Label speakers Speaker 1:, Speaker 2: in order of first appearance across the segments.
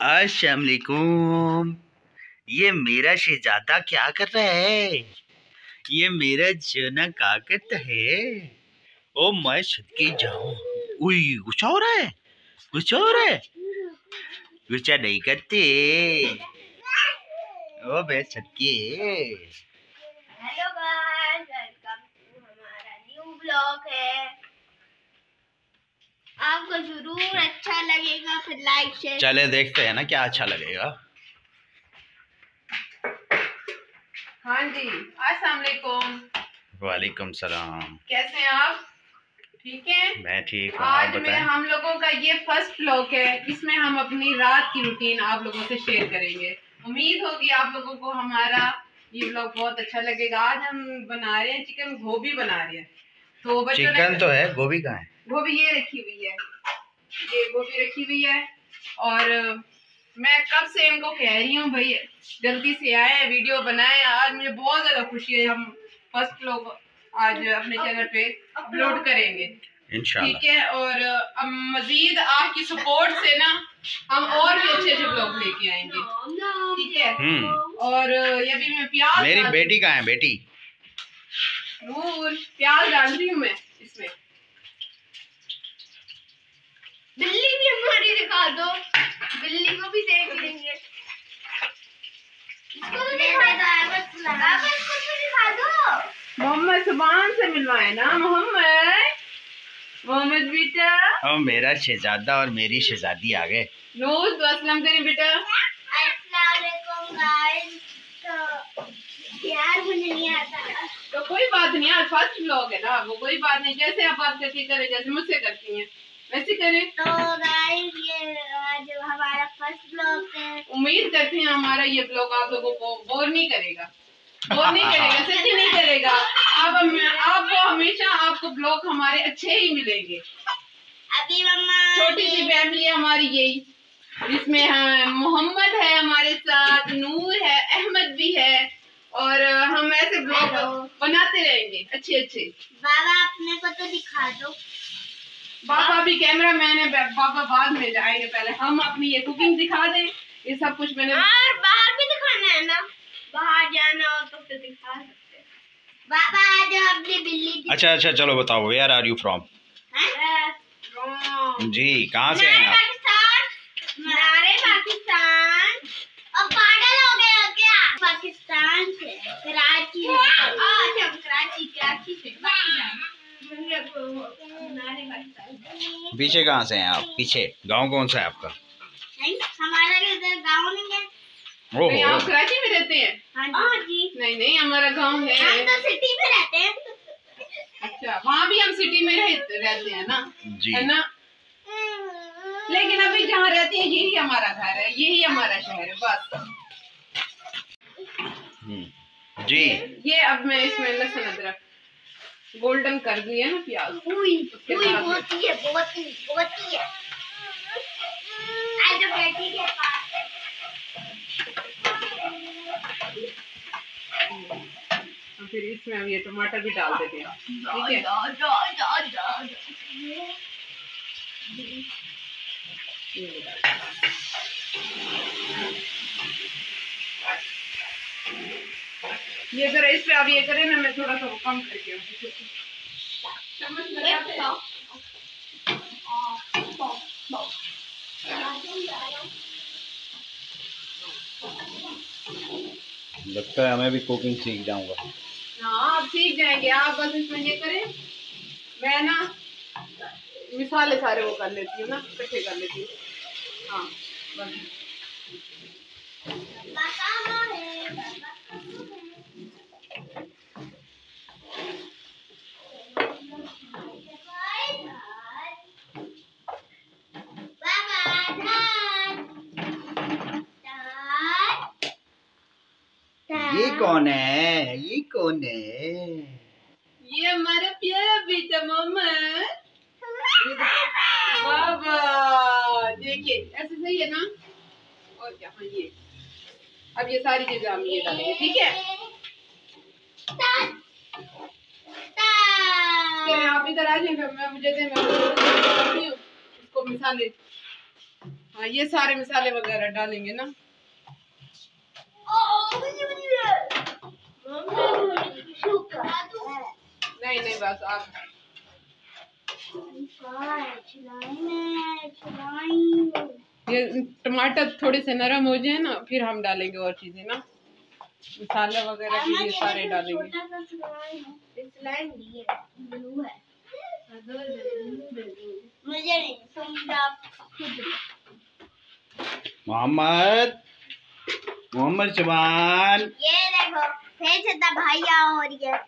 Speaker 1: अस्सलामुअलैकुम। ये मेरा शहजादा क्या कर रहा है? ये मेरा जना क्या करता है। ओ, मैं सदके जाऊँ। उई गुस्सा हो रहा है? गुस्सा हो रहा है? गुस्सा नहीं करते। ओ बे सदके
Speaker 2: हेलो गाइस वेलकम टू हमारा न्यू ब्लॉग है। आपको ज़रूर अच्छा लगेगा फिर लाइक शेयर
Speaker 1: चले देखते हैं ना क्या अच्छा लगेगा।
Speaker 3: हाँ जी अस्सलाम वालेकुम
Speaker 1: वालेकुम सलाम।
Speaker 3: कैसे हैं आप? ठीक है?
Speaker 1: मैं ठीक हूँ
Speaker 3: आज मैं हम लोगों का ये फ़र्स्ट ब्लॉग है इसमें हम अपनी रात की रूटीन आप लोगों से शेयर करेंगे। उम्मीद होगी आप लोगों को हमारा ये ब्लॉग बहुत अच्छा लगेगा। आज हम बना रहे हैं चिकन गोभी बना रहे हैं। तो
Speaker 1: चिकन तो है गोभी कहाँ है?
Speaker 3: गोभी ये रखी हुई है। ये गोभी रखी हुई है। और मैं कब से इनको कह रही हूँ भाई जल्दी से आए वीडियो बनाए। आज मुझे बहुत ज़्यादा खुशी है। हम फ़र्स्ट लोग आज अपने चैनल पे अपलोड करेंगे। ठीक है? और अब मजीद आपकी सपोर्ट से ना हम और भी अच्छे अच्छे ब्लॉग लेके आएँगे। ठीक है?
Speaker 1: हम्म।
Speaker 3: और ये भी मैं प्याज
Speaker 1: मेरी बेटी कहाँ है बेटी?
Speaker 3: नूर प्याज डाल रही हूँ मैं इसमें।
Speaker 2: बिल्ली भी हमारी दिखा दो। बिल्ली को भी देख लेंगे। इसको तो दिखा दो। बाबा इसको भी दिखा दो।
Speaker 3: मोहम्मद सुबान से मिलवाए ना मोहम्मद मोहम्मद बेटा।
Speaker 1: और मेरा शहजादा और मेरी शहजादी आ गए।
Speaker 3: नूर तो असलम करें बेटा।
Speaker 2: अस्सलाम वालेकुम गाइस तो यार मुझे नहीं आता।
Speaker 3: तो कोई बात नहीं आज फ़र्स्ट ब्लॉग है ना वो कोई बात नहीं। जैसे आप बात करती करें जैसे मुझसे करती हैं। वैसे करें।
Speaker 2: तो गाइस ये आज हमारा फ़र्स्ट ब्लॉग है।
Speaker 3: उम्मीद करते हैं हमारा ये ब्लॉग आप लोगों को बोर नहीं करेगा। बोर नहीं करेगा सच्ची नहीं करेगा। आप आपको हमेशा आपको ब्लॉग हमारे अच्छे ही मिलेंगे।
Speaker 2: अभी मम्मा
Speaker 3: छोटी सी फैमिली है हमारी यही। जिसमें हाँ, मोहम्मद है हमारे साथ नूर है अहमद भी है। और हम ऐसे ब्लॉग बनाते रहेंगे अच्छे अच्छे
Speaker 2: बाबा अपने को तो दिखा दो।
Speaker 3: बाबा भी कैमरा मैन है बाबा बाद में जाएँगे पहले। हम अपनी ये कुकिंग दिखा दें। ये सब कुछ मैंने
Speaker 2: और बाहर भी दिखाना है ना? बाहर जाना हो तो फिर दिखा सकते हैं। बाबा आज अपनी बिल्ली दिखा-
Speaker 1: अच्छा अच्छा चलो बताओ वेयर आर यू फ्रॉम
Speaker 2: हैं?
Speaker 1: जी कहाँ से हैं आप?
Speaker 2: पाकिस्तान। हमारे पाकिस्तान। अब पागल हो गए हो क्या? पाकिस्तान से। कराची। अच्छा कराची कराची से। पाकिस्तान
Speaker 1: पीछे कहाँ से हैं आप? पीछे। गाँव कौन सा है आपका?
Speaker 2: नहीं हमारा गाँव नहीं है।
Speaker 3: नहीं, आप कराची में रहते हैं?
Speaker 2: हाँ जी।
Speaker 3: नहीं नहीं हमारा गाँव
Speaker 2: हम
Speaker 3: है
Speaker 2: तो सिटी में रहते हैं।
Speaker 3: अच्छा वहाँ भी हम सिटी में रह, रहते हैं ना?
Speaker 1: जी।
Speaker 3: है ना? लेकिन अभी जहाँ रहते हैं यही हमारा घर है। यही हमारा शहर है बस।
Speaker 1: हम्म, जी।
Speaker 3: ये अब मैं इसमें लहसुन अदरक गोल्डन कर दिया ना प्याज।
Speaker 2: बहुत ही है बहुत ही बहुत ही है। आज जो बेटी के पास
Speaker 3: और फिर इसमें हम ये टमाटर भी डाल देते हैं। ठीक है? ये डाल देते हैं। ये जरा इस पे आप ये करें ना मैं थोड़ा सा वो कम करके में।
Speaker 1: लगता है हमें भी कुकिंग सीख जाऊँगा।
Speaker 3: हाँ आप सीख जाएँगे। आप बस इसमें ये करें। मैं ना मिसाले सारे वो कर लेती हूँ ना इकट्ठे कर लेती हूँ। हाँ बस
Speaker 1: ये कौन है ये कौन है
Speaker 3: ये हमारा प्यारा बेटा मोहम्मद बाबा देखिए ऐसे सही है ना और क्या हाँ ये। अब ये सारी चीज़ें हम ये डालेंगे, ठीक है? आप इधर आ जाइए मैं मुझे दे, मैं इसको मिसाले। हाँ ये सारे मसाले वगैरह डालेंगे ना। नहीं नहीं, बस आप ये टमाटर थोड़े से नरम हो जाए ना फिर हम डालेंगे और चीज़ें ना। मसाला वगैरह भी ये सारे डालेंगे।
Speaker 1: मोहम्मद मोहम्मद जवान
Speaker 2: ये देखो फिर से हो रही है।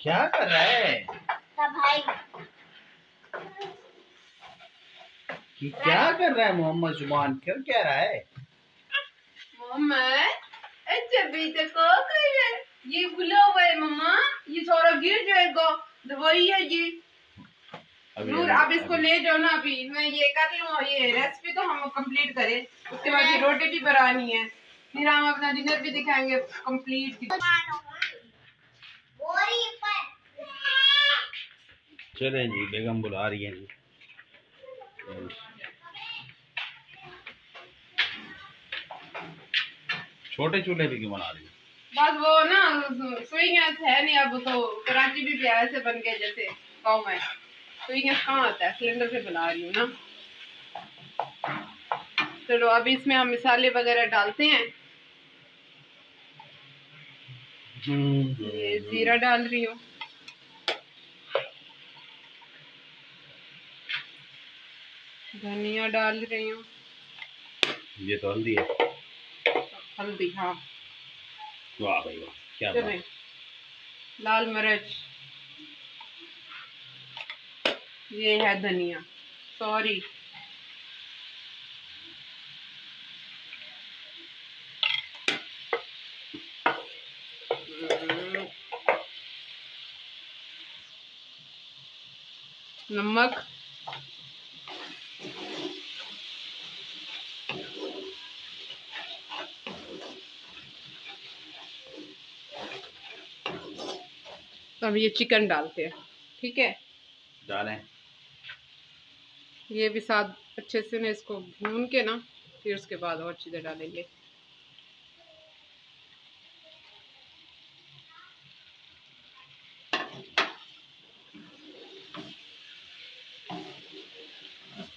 Speaker 1: क्या कर रहा है?
Speaker 2: तबाही।
Speaker 1: ये क्या कर रहा है मोहम्मद जुमान कर क्या रहा है?
Speaker 3: मोहम्मद अच्छा बेटा को कर रहा है? ये खुला हुआ है मम्मा ये थोड़ा गिर जाएगा। दवाई है ये। नूर आप इसको ले जाओ ना अभी। मैं ये कर लूँ ये रेसिपी तो हम कंप्लीट करें। उसके बाद ये रोटी भी बनानी है। फिर हम अपना डिनर भी दिखाएँगे कंप्लीट
Speaker 2: बोरी पर।
Speaker 1: चले जी बेगम बुला रही है छोटे चूल्हे भी क्यों बना रही है?
Speaker 3: बस वो ना सुई गैस है नहीं अब तो कराची भी प्यारे से बन गए जैसे गाँव में। सुई गैस कहाँ आता है? सिलेंडर से बना रही हूँ ना। चलो अब इसमें हम मसाले वगैरह डालते हैं। ये जीरा डाल रही हूँ। धनिया डाल रही हूँ।
Speaker 1: ये तो हल्दी है
Speaker 3: हल्दी हाँ
Speaker 1: वाह भाई वाह क्या बात।
Speaker 3: लाल मिर्च। ये है धनिया। सॉरी। नमक। अब ये चिकन डालते हैं ठीक है?
Speaker 1: डालें।
Speaker 3: ये भी साथ अच्छे से ना इसको भून के ना फिर उसके बाद और चीज़ें डालेंगे।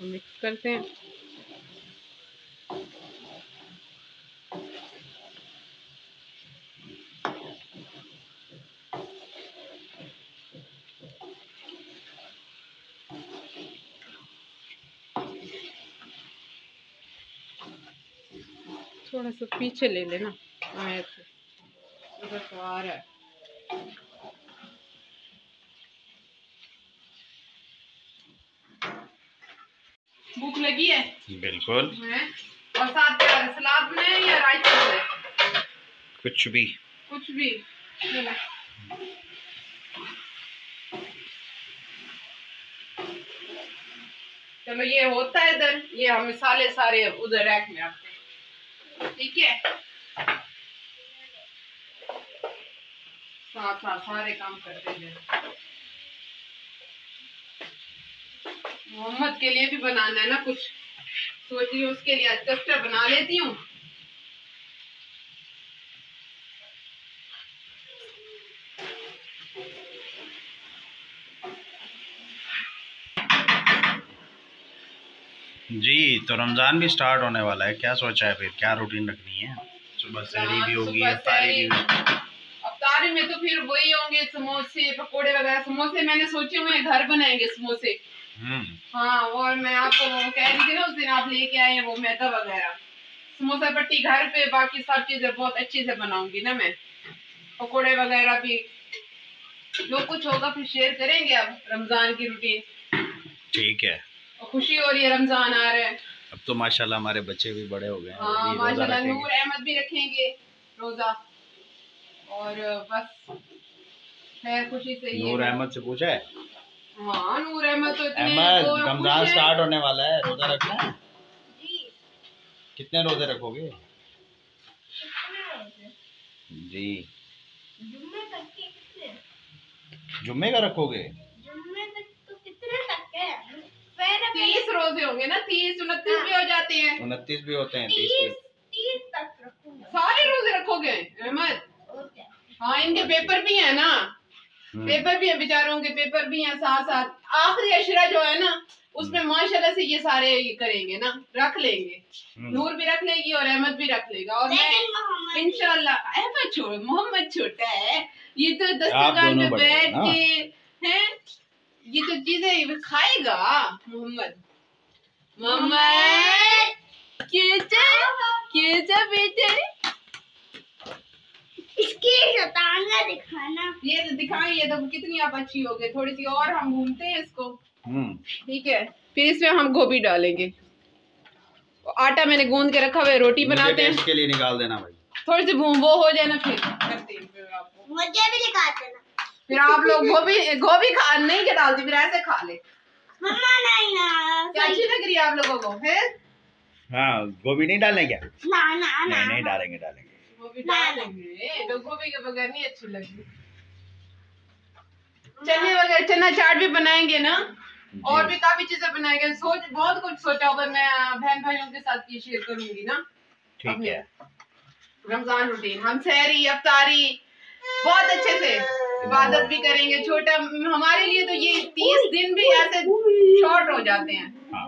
Speaker 3: मिक्स करते हैं। थोड़ा सा पीछे ले लेना। आए से उधर तो आ रहा है। भूख लगी है?
Speaker 1: बिल्कुल।
Speaker 3: हैं? और साथ क्या है, सलाद में या रायता में
Speaker 1: कुछ भी।
Speaker 3: कुछ भी। चलो ये होता है इधर। ये हम मसाले सारे उधर रैक में हैं। ठीक है साथ साथ, सारे काम करते हैं। मोहम्मद के लिए भी बनाना है ना कुछ। सोच रही हूँ उसके लिए आज कस्टर बना लेती हूँ।
Speaker 1: जी तो रमज़ान भी स्टार्ट होने वाला है। क्या सोचा है फिर? क्या रूटीन रखनी है? सुबह सहरी भी होगी अफ्तारी भी
Speaker 3: अफ्तारी में तो फिर वही होंगे समोसे पकोड़े वगैरह। समोसे मैंने सोचे हुए हैं, घर बनाएँगे समोसे।
Speaker 1: हम्म।
Speaker 3: हाँ और मैं आपको कह रही थी ना उस दिन आप लेके आए हैं वो मैदा वगैरह। समोसा पट्टी घर पे बाकी सब चीज़ें बहुत अच्छे से बनाऊँगी ना मैं। पकोड़े वगैरह भी। जो कुछ होगा फिर शेयर करेंगे अब रमज़ान की रूटीन
Speaker 1: ठीक है।
Speaker 3: और खुशी हो रही है रमज़ान आ रहा है।
Speaker 1: अब तो माशाल्लाह हमारे बच्चे भी बड़े हो गए हैं
Speaker 3: हाँ माशाल्लाह नूर अहमद भी रखेंगे रोजा। और बस खैर खुशी से
Speaker 1: नूर अहमद से पूछा है?
Speaker 3: हाँ नूर अहमद तो
Speaker 1: अहमद रमज़ान स्टार्ट होने वाला है रोजा रखना है?
Speaker 2: जी
Speaker 1: कितने रोज़े रखोगे? जी।
Speaker 2: जुम्मे तक के कितने?
Speaker 1: जुम्मे का रखोगे
Speaker 2: जुम्मे तक तो कितने तक है मेरे
Speaker 3: तीस रोज़े होंगे ना तीस उनतीस भी हो। जाते हैं।
Speaker 1: उनतीस भी होते हैं तीस
Speaker 2: तीस तक रखूँगा।
Speaker 3: सारे रोज़े रखोगे अहमद? हाँ इनके पेपर भी है ना।
Speaker 1: हम्म,
Speaker 3: पेपर भी है बेचारों के पेपर भी हैं साथ साथ आखिरी अशरा जो है ना उसमें माशाल्लाह से ये सारे ये करेंगे ना रख लेंगे।
Speaker 1: हम्म।
Speaker 3: नूर भी रख लेगी और अहमद भी रख लेगा। और मैं इंशाल्लाह अहमद छोड़ मोहम्मद छोटा है। ये तो दस्तरखान में बैठ के हैं। ये तो चीज़ें खाएगा मोहम्मद। मोहम्मद। कैसे? बेटे?
Speaker 2: इसकी शतांगा दिखाना।
Speaker 3: ये तो दिखाएँ ये तो कितनी आप अच्छी हो गई थोड़ी सी और हम घूमते हैं इसको।
Speaker 1: हम्म,
Speaker 3: ठीक है फिर इसमें हम गोभी डालेंगे। आटा मैंने गूंद के रखा हुआ है रोटी बनाते हैं।
Speaker 1: टेस्ट के लिए निकाल देना भाई।
Speaker 3: थोड़ी सी वो हो जाए ना फिर। करते हैं आपको।
Speaker 2: मुझे भी दिखा देना।
Speaker 3: फिर आप लोग गोभी गोभी खा नहीं के डालती फिर ऐसे खा ले।
Speaker 2: मम्मा नहीं ना
Speaker 3: क्या अच्छी लग रही है आप लोगों को है?
Speaker 1: हाँ गोभी नहीं डालने क्या?
Speaker 2: ना ना ना।
Speaker 1: नहीं नहीं डालेंगे डालेंगे।
Speaker 3: गोभी डालेंगे तो गोभी के बगैर नहीं अच्छी लगती चने वगैरह चना चाट भी बनाएँगे ना? और भी काफ़ी चीज़ें बनाएँगे सोच बहुत कुछ सोचा होगा मैं बहन भाइयों के साथ ये शेयर करूँगी ना।
Speaker 1: ठीक है।
Speaker 3: रमज़ान रूटीन हम सहरी अफ्तारी बहुत अच्छे से। इबादत भी करेंगे छोटा हमारे लिए तो ये तीस दिन भी ऐसे शॉर्ट हो जाते हैं।
Speaker 1: हाँ।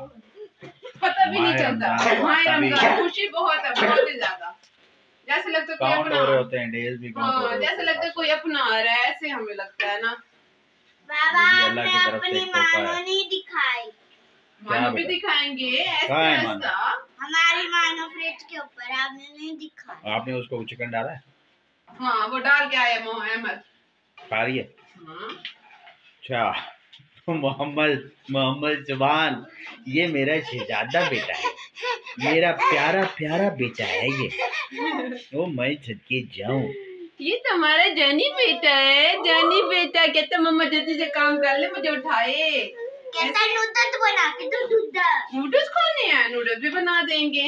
Speaker 3: पता भी नहीं चलता।
Speaker 1: रमज़ान
Speaker 3: खुशी बहुत है बहुत ही ज़्यादा। जैसे लगता है कोई अपना
Speaker 1: हो रहे होते हैं डेज़ भी हाँ
Speaker 3: जैसे लगता कोई अपना आ रहा है ऐसे हमें लगता है ना।
Speaker 2: बाबा हमने अपनी। मानो नहीं दिखाई।
Speaker 3: मानो भी दिखाएँगे ऐसा ऐसा।
Speaker 2: हमारी मानो फ्रिज के ऊपर आपने नहीं दिखाई
Speaker 1: आपने उसको चिकन डाला है?
Speaker 3: हाँ वो डाल के आया मोह अहमद।
Speaker 1: खा रही है।
Speaker 3: हाँ।
Speaker 1: अच्छा तो मोहम्मद मोहम्मद ज़ुबान ये मेरा शहजादा बेटा है। मेरा प्यारा प्यारा बेटा है ये। ओ मैं सदके जाऊँ।
Speaker 3: ये तुम्हारा जानी बेटा है जानी बेटा। कहता मम्मा जल्दी से काम कर ले मुझे उठाए।
Speaker 2: कहता नूडल्स बना के तो दूध
Speaker 3: नूडल्स खाने हैं? नूडल्स भी बना देंगे।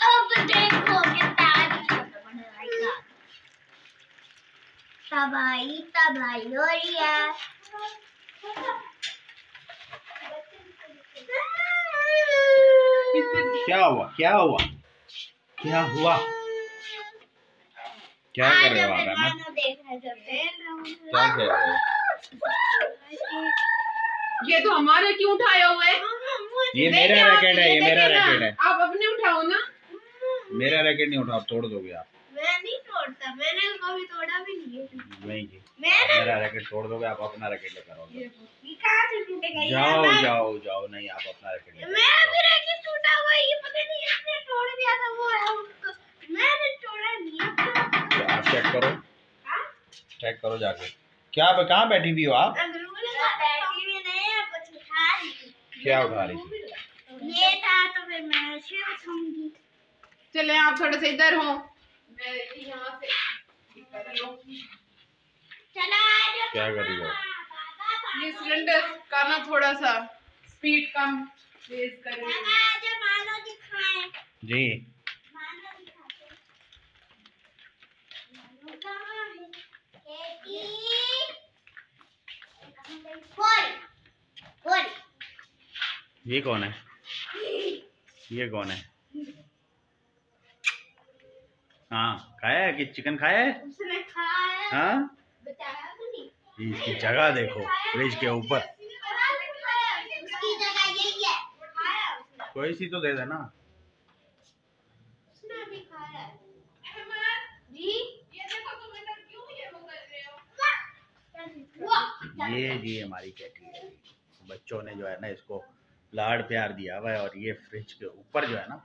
Speaker 2: अब देखो कितना अच्छा बनाएगा तबाही तबाही हो रही है
Speaker 1: क्या हुआ? क्या हुआ? क्या हुआ? क्या कर रहे हो। आप अहमद क्या कर रहे हो?
Speaker 3: ये तो हमारे क्यों उठाए हुए?
Speaker 1: ये मेरा रैकेट है ये मेरा रैकेट है।
Speaker 3: आप अपने उठाओ ना।
Speaker 1: मेरा रैकेट नहीं उठाओ आप तोड़ दोगे आप
Speaker 2: मैं नहीं तोड़ता मैंने कभी तोड़ा भी नहीं है
Speaker 1: नहीं जी मेरा रैकेट तोड़ दोगे आप अपना रैकेट लेकर आओगे। जाओ जाओ जाओ नहीं आप अपना रैकेट लेकर
Speaker 2: मैं भी रैकेट टूटा हुआ ये पता नहीं इसने तोड़ दिया था वो है उसको मैंने तोड़ा नहीं
Speaker 1: तो आप चेक करो।
Speaker 2: हाँ?
Speaker 1: चेक करो जाके। क्या कहाँ बैठी हुई हो आप?
Speaker 2: अंदरूनी का बैठी भी नहीं है कुछ उठा रही थी।
Speaker 1: क्या उठा रही थी?
Speaker 2: ये था तो फिर मैं उठाऊँगी।
Speaker 3: चले आप थोड़े से इधर हो। मैं यहाँ से कर
Speaker 1: क्या कर रही
Speaker 2: बाबा
Speaker 3: ये सिलेंडर का ना थोड़ा सा स्पीड कम तेज करें
Speaker 1: जी ये कौन है? ये कौन है? हाँ खाया है कि चिकन खाया है?
Speaker 2: उसने खाया
Speaker 1: हाँ?
Speaker 2: नहीं
Speaker 1: इसकी जगह देखो फ्रिज के ऊपर। कोई सी तो दे देना।
Speaker 2: भी
Speaker 3: ये ये
Speaker 1: ये जी हमारी कैटी है बच्चों ने जो है ना इसको लाड़ प्यार दिया हुआ है और ये फ्रिज के ऊपर जो है ना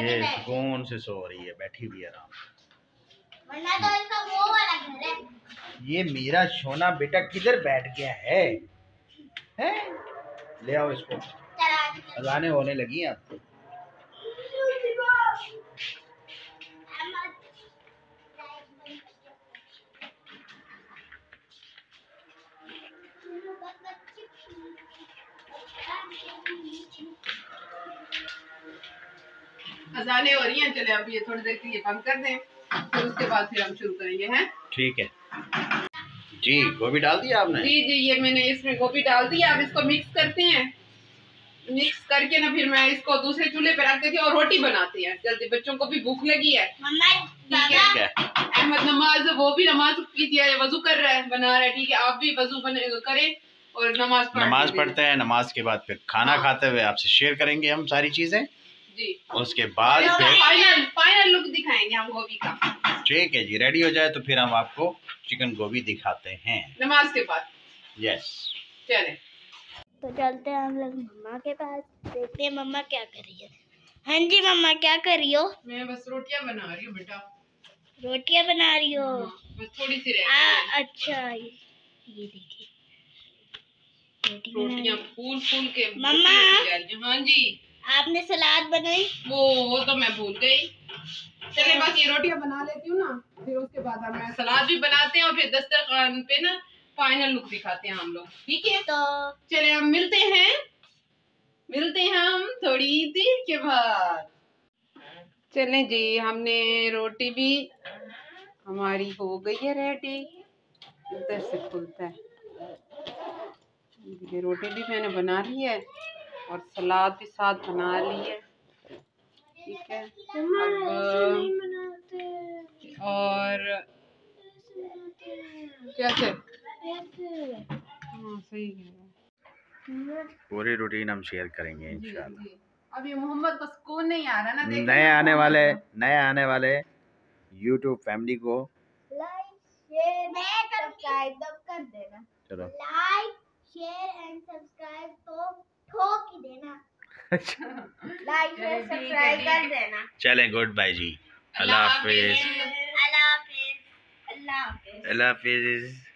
Speaker 1: ये सुकून से सो रही है बैठी हुई है आराम से।
Speaker 2: वरना तो इसका वो वाला घर है।
Speaker 1: ये मेरा सोना बेटा किधर बैठ गया है? हैं? ले आओ इसको। अजाने होने लगी हैं अब
Speaker 3: अजाने हो रही हैं चले अब ये थोड़ी देर के लिए बंद कर दें। फिर उसके बाद फिर हम शुरू करेंगे हैं?
Speaker 1: ठीक है। जी गोभी डाल दिया आपने?
Speaker 3: जी जी ये मैंने इसमें गोभी डाल दी अब इसको मिक्स करते हैं। मिक्स करके ना फिर मैं इसको दूसरे चूल्हे पे रख देती हूँ और रोटी बनाते हैं। जल्दी बच्चों को भी भूख लगी है। ठीक अहमद नमाज़ वो भी नमाज़ की दिया है वज़ू कर रहा है बना रहा है ठीक है। आप भी वज़ू बने करें और नमाज़
Speaker 1: नमाज़ पढ़ते हैं नमाज़ के बाद फिर खाना
Speaker 3: हाँ।
Speaker 1: खाते हुए आपसे शेयर करेंगे हम सारी चीज़ें।
Speaker 3: जी।
Speaker 1: उसके बाद फिर
Speaker 3: फाइनल फाइनल लुक दिखाएँगे हम गोभी का।
Speaker 1: ठीक है जी रेडी हो जाए तो फिर हम आपको चिकन गोभी दिखाते हैं।
Speaker 3: नमाज़ के बाद।
Speaker 1: यस
Speaker 3: चले।
Speaker 2: तो चलते हैं हम लोग मम्मा के पास देखते हैं मम्मा क्या कर रही है। हाँ जी मम्मा क्या कर रही हो?
Speaker 3: मैं बस रोटियाँ बना रही हूँ बेटा।
Speaker 2: रोटियाँ बना रही हो?
Speaker 3: हाँ, बस थोड़ी सी रह
Speaker 2: आ, अच्छा ये ये देखिए। रोटी
Speaker 3: रोटियाँ फूल फूल के
Speaker 2: मम्मा।
Speaker 3: हाँ जी।
Speaker 2: आपने सलाद बनाई?
Speaker 3: वो वो तो मैं भूल गई। चले बस ये रोटियाँ बना लेती हूँ ना फिर उसके बाद हम सलाद भी बनाते हैं और फिर दस्तरखान पे ना फाइनल लुक दिखाते हैं हम लोग। ठीक है?
Speaker 2: तो
Speaker 3: चले हम मिलते हैं। मिलते हैं हम थोड़ी देर के बाद। चले जी हमने रोटी भी हमारी हो गई है रेडी इधर से खुलता है। ये रोटी भी मैंने बना ली है। और सलाद भी साथ बना ली है ठीक है? अब और कैसे? हाँ सही है।
Speaker 1: पूरी रूटीन हम शेयर करेंगे इंशाल्लाह।
Speaker 3: ये मोहम्मद को सुकून नहीं आ रहा ना
Speaker 1: नए आने वाले नए आने वाले यूट्यूब फैमिली को।
Speaker 2: लाइक शेयर सब्सक्राइब तो कर देना।
Speaker 1: चलो।
Speaker 2: लाइक शेयर एंड सब्सक्राइब तो ठोक ही देना लाइक
Speaker 3: है,
Speaker 2: सब्सक्राइब कर देना।
Speaker 1: चलें गुड बाय जी। अल्लाह हाफिज।
Speaker 2: अल्लाह हाफिज। अल्लाह हाफिज।
Speaker 1: अल्लाह हाफिज।